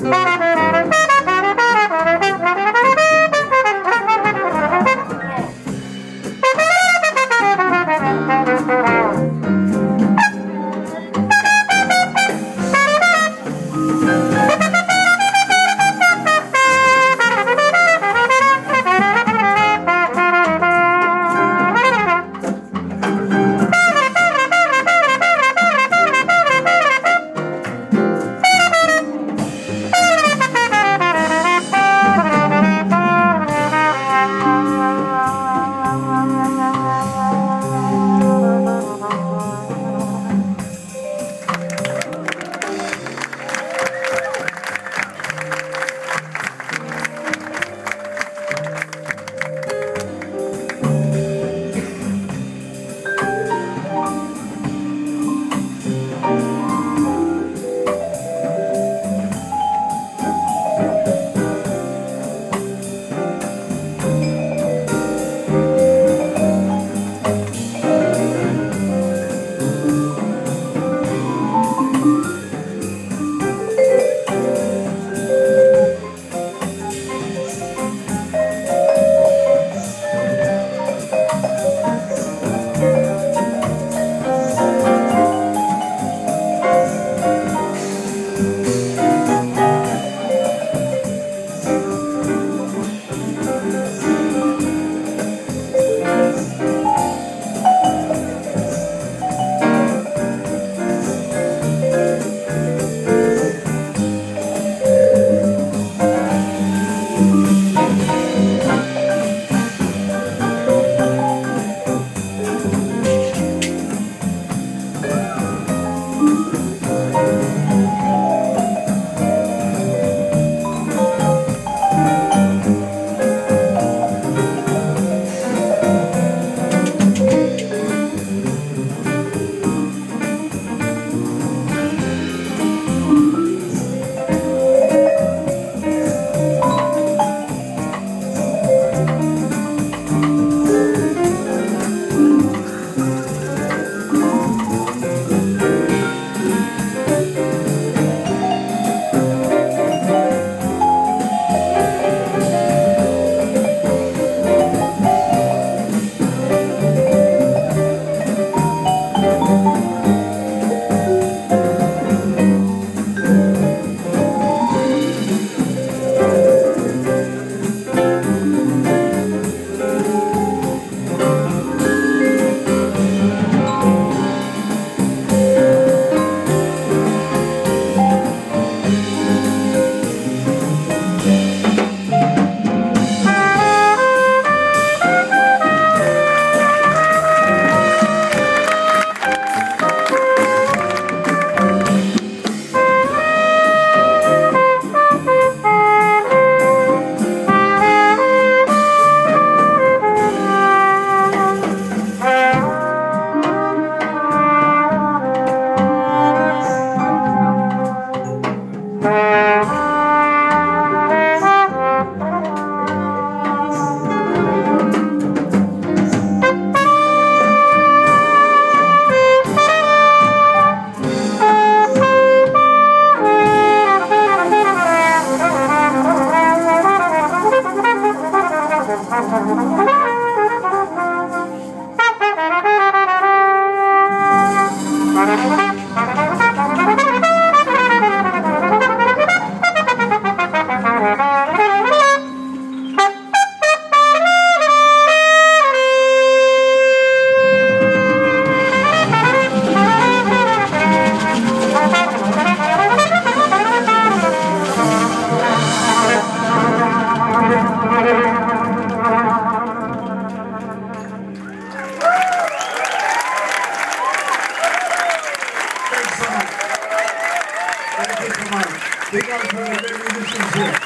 Thank you. Big up for the great musicians here.